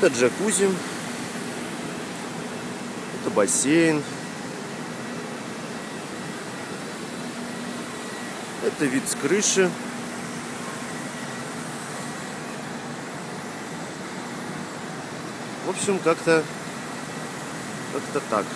Это джакузи. Это бассейн. Это вид с крыши. В общем, как-то как-то так.